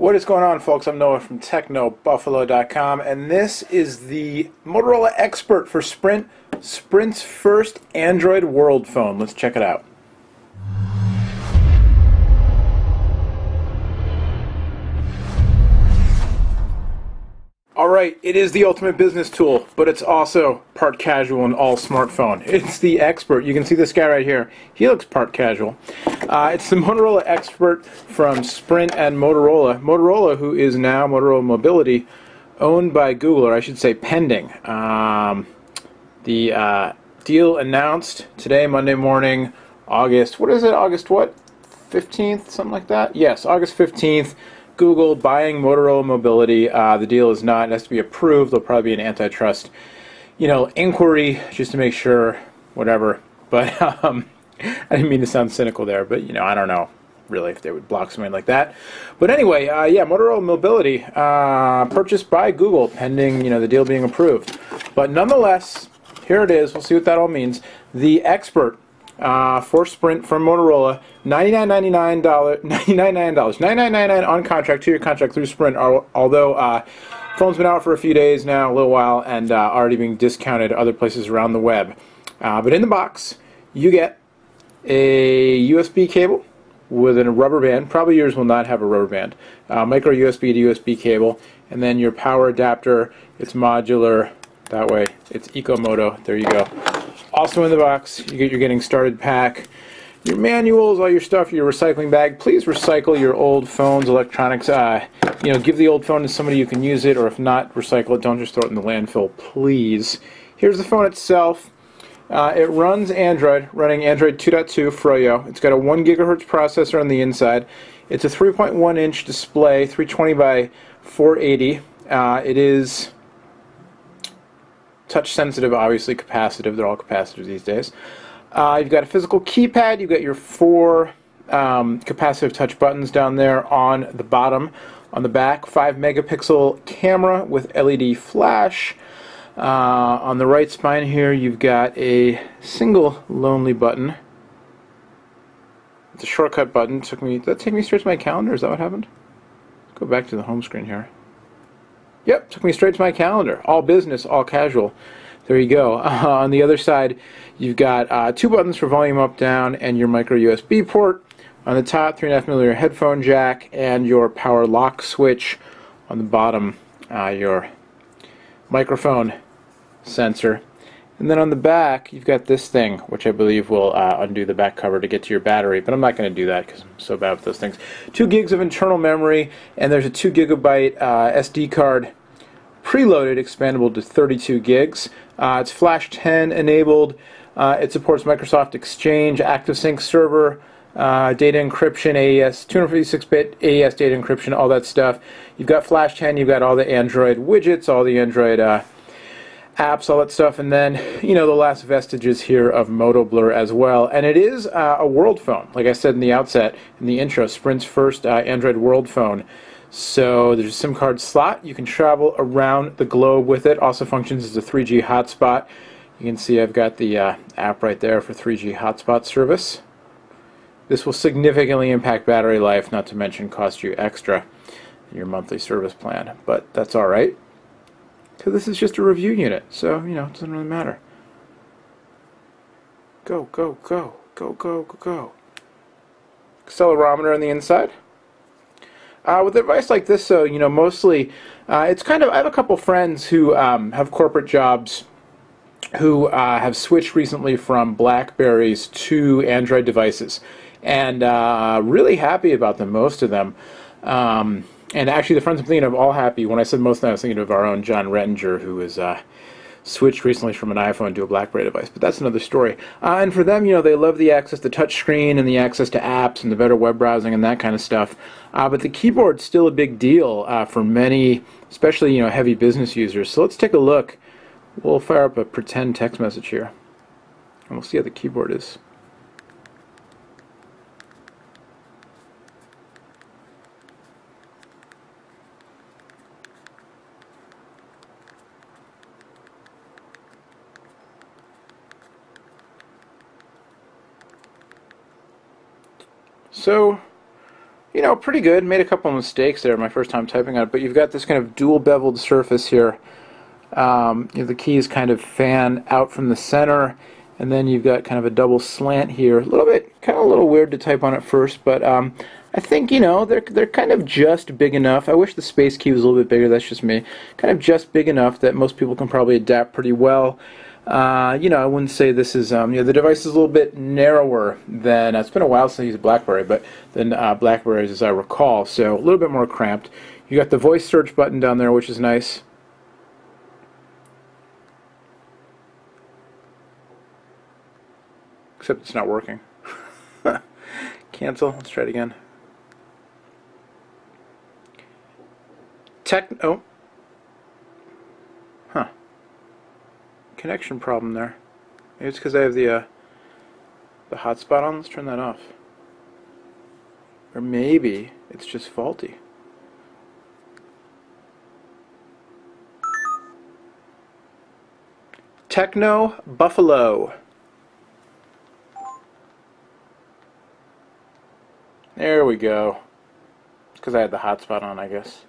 What is going on, folks? I'm Noah from TechnoBuffalo.com, and this is the Motorola XPRT for Sprint, Sprint's first Android World phone. Let's check it out. Alright, it is the ultimate business tool, but it's also part casual and all smartphone. It's the XPRT. You can see this guy right here. He looks part casual. Uh, it's the Motorola XPRT from Sprint and Motorola. Motorola, who is now Motorola Mobility, owned by Google, or I should say pending. Um, the uh, deal announced today, Monday morning, August, what is it, August what? 15th, something like that? Yes, August 15th. Google buying Motorola Mobility. Uh, the deal is not, it has to be approved. There'll probably be an antitrust, you know, inquiry just to make sure, whatever. But um, I didn't mean to sound cynical there, but, you know, I don't know really if they would block something like that. But anyway, uh, yeah, Motorola Mobility uh, purchased by Google pending, you know, the deal being approved. But nonetheless, here it is. We'll see what that all means. The XPRT uh, for Sprint from Motorola, $99.99, $99.99, $99.99 on contract, two-year contract through Sprint, although uh, phone's been out for a few days now, a little while, and uh, already being discounted other places around the web. Uh, but in the box, you get a USB cable with a rubber band. Probably yours will not have a rubber band. Uh, micro USB to USB cable, and then your power adapter. It's modular. That way, it's EcoMoto. There you go. Also in the box, you get your getting started pack, your manuals, all your stuff, your recycling bag. Please recycle your old phones, electronics. Uh, you know, give the old phone to somebody who can use it, or if not, recycle it. Don't just throw it in the landfill, please. Here's the phone itself. Uh, it runs Android, running Android 2.2 Froyo. It's got a 1 gigahertz processor on the inside. It's a 3.1 inch display, 320 by 480. Uh, it is touch sensitive, obviously capacitive. They're all capacitive these days. Uh, you've got a physical keypad. You've got your four um, capacitive touch buttons down there on the bottom. On the back, 5 megapixel camera with LED flash. Uh, on the right spine here, you've got a single lonely button. A shortcut button. Took me. Did that take me straight to my calendar? Is that what happened? Let's go back to the home screen here. Yep, took me straight to my calendar. All business, all casual. There you go. Uh, on the other side, you've got uh, two buttons for volume up, down, and your micro USB port. On the top, 3.5 millimeter headphone jack, and your power lock switch. On the bottom, uh, your microphone sensor. And then on the back, you've got this thing, which I believe will uh, undo the back cover to get to your battery, but I'm not going to do that because I'm so bad with those things. Two gigs of internal memory, and there's a two gigabyte uh, SD card preloaded, expandable to 32 gigs. Uh, it's Flash 10 enabled. Uh, it supports Microsoft Exchange, ActiveSync server, uh, data encryption, AES, 256-bit AES data encryption, all that stuff. You've got Flash 10, you've got all the Android widgets, all the Android uh, apps, all that stuff, and then, you know, the last vestiges here of MotoBlur as well. And it is uh, a world phone, like I said in the outset, in the intro, Sprint's first uh, Android world phone. So there's a SIM card slot. You can travel around the globe with it. Also functions as a 3G hotspot. You can see I've got the uh, app right there for 3G hotspot service. This will significantly impact battery life, not to mention cost you extra in your monthly service plan. But that's alright. Because this is just a review unit, so, you know, it doesn't really matter. Go, go, go, go, go, go, go. Accelerometer on the inside. Uh, with advice like this, so, you know, mostly, uh, it's kind of, I have a couple friends who um, have corporate jobs who uh, have switched recently from Blackberries to Android devices. And uh, really happy about them, most of them. Um, and actually, the friends I'm thinking of all happy. When I said most I was thinking of our own Jon Rettinger, who is uh, switched recently from an iPhone to a BlackBerry device. But that's another story. Uh, and for them, you know, they love the access to touchscreen and the access to apps and the better web browsing and that kind of stuff. Uh, but the keyboard's still a big deal uh, for many, especially you know heavy business users. So let's take a look. We'll fire up a pretend text message here, and we'll see how the keyboard is. So, you know, pretty good. Made a couple of mistakes there my first time typing on it, but you've got this kind of dual beveled surface here. Um, you know, the keys kind of fan out from the center, and then you've got kind of a double slant here. A little bit, kind of a little weird to type on at first, but um, I think you know they're they're kind of just big enough. I wish the space key was a little bit bigger. That's just me. Kind of just big enough that most people can probably adapt pretty well. Uh, you know, I wouldn't say this is, um, you know, the device is a little bit narrower than, uh, it's been a while since I used BlackBerry, but than uh, BlackBerries as I recall, so a little bit more cramped. You got the voice search button down there, which is nice. Except it's not working. Cancel, let's try it again. Tech, oh, connection problem there. Maybe it's because I have the uh, the hotspot on. Let's turn that off. Or maybe it's just faulty. Techno Buffalo. There we go. It's because I had the hotspot on, I guess.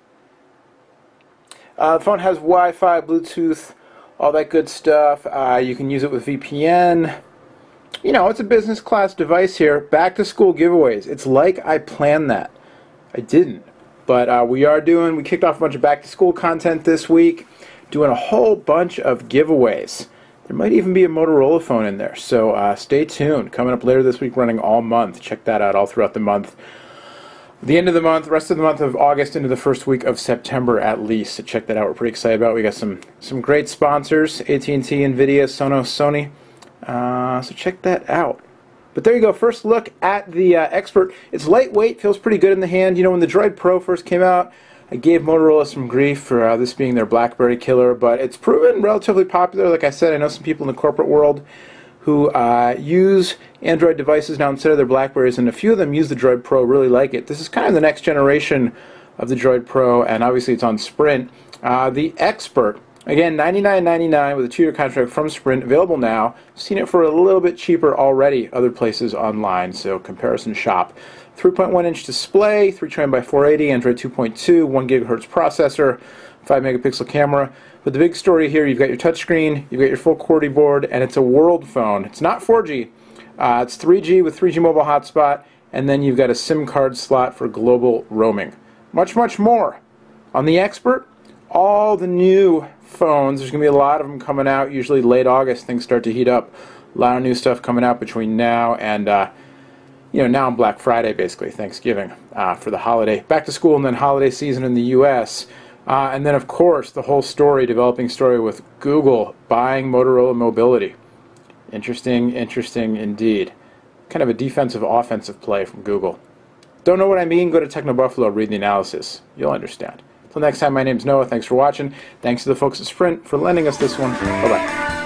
Uh, the phone has Wi-Fi, Bluetooth, all that good stuff. Uh, you can use it with VPN. You know, it's a business class device here. Back to school giveaways. It's like I planned that. I didn't. But uh, we are doing, we kicked off a bunch of back to school content this week, doing a whole bunch of giveaways. There might even be a Motorola phone in there. So uh, stay tuned. Coming up later this week, running all month. Check that out all throughout the month the end of the month, rest of the month of August into the first week of September at least. So check that out. We're pretty excited about. It. We got some some great sponsors: AT&T, Nvidia, Sonos, Sony. Uh, so check that out. But there you go. First look at the uh, XPRT. It's lightweight, feels pretty good in the hand. You know, when the Droid Pro first came out, I gave Motorola some grief for uh, this being their BlackBerry killer, but it's proven relatively popular. Like I said, I know some people in the corporate world who uh, use Android devices now instead of their Blackberries, and a few of them use the Droid Pro, really like it. This is kind of the next generation of the Droid Pro, and obviously it's on Sprint. Uh, the XPRT, again, $99.99 with a two-year contract from Sprint, available now. Seen it for a little bit cheaper already other places online, so comparison shop. 3.1 inch display, 3 trillion by 480, Android 2.2, 1 gigahertz processor, 5 megapixel camera. But the big story here, you've got your touchscreen, you've got your full QWERTY board, and it's a world phone. It's not 4G. Uh, it's 3G with 3G mobile hotspot, and then you've got a SIM card slot for global roaming. Much, much more. On the XPRT, all the new phones, there's going to be a lot of them coming out, usually late August, things start to heat up. A lot of new stuff coming out between now and, uh, you know, now on Black Friday, basically, Thanksgiving, uh, for the holiday. Back to school and then holiday season in the U.S. Uh, and then, of course, the whole story, developing story with Google buying Motorola Mobility. Interesting, interesting indeed. Kind of a defensive offensive play from Google. Don't know what I mean? Go to Techno Buffalo, read the analysis. You'll understand. Until next time, my name's Noah. Thanks for watching. Thanks to the folks at Sprint for lending us this one. Bye bye.